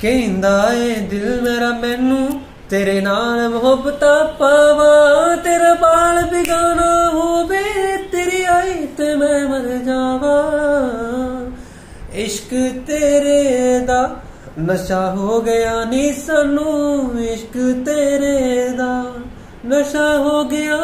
ਕਹਿੰਦਾ ਏ ਦਿਲ ਮੇਰਾ ਮੈਨੂੰ, ਤੇਰੇ ਨਾਲ ਮੁਹੱਬਤ ਪਾਵਾ, ਤੇਰਾ ਬਾਲ ਬਿਗਾਨਾ ਹੋਵੇ, ਤੇਰੀ ਆਈ ਤੇ ਮੈਂ ਮਰ ਜਾਵਾਂ। ਇਸ਼ਕ ਤੇਰੇ ਦਾ ਨਸ਼ਾ ਹੋ ਗਿਆ ਨੀ ਸਾਨੂੰ, ਇਸ਼ਕ ਤੇਰੇ ਦਾ ਨਸ਼ਾ ਹੋ ਗਿਆ।